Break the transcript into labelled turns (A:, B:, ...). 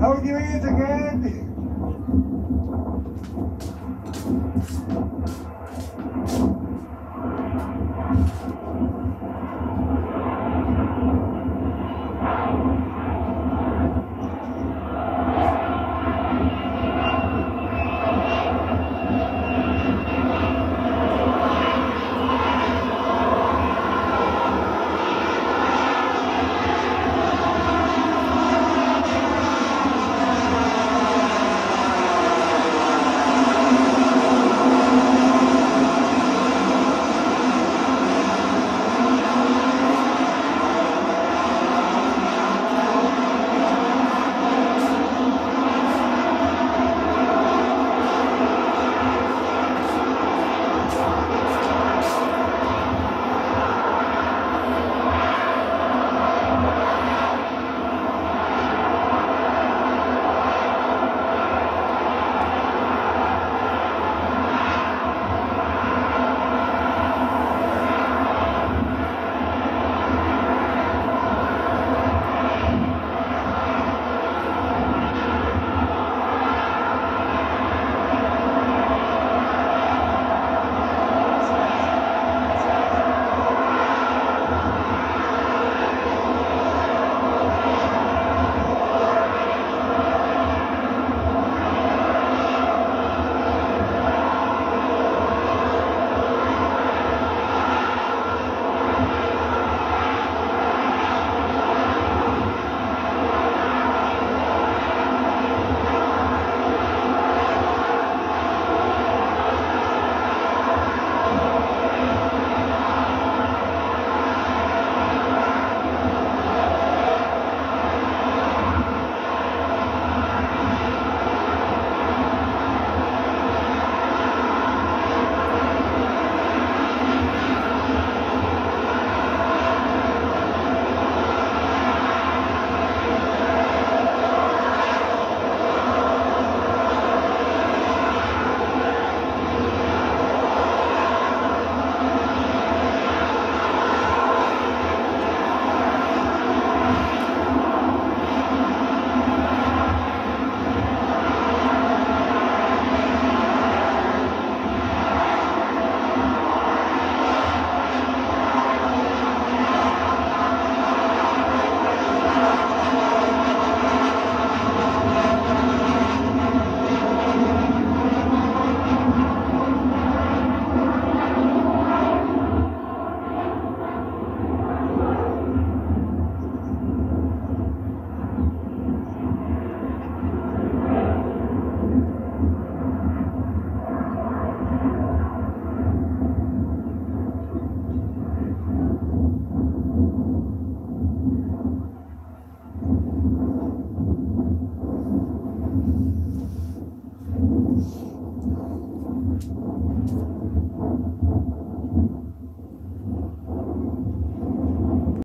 A: How are you doing it again?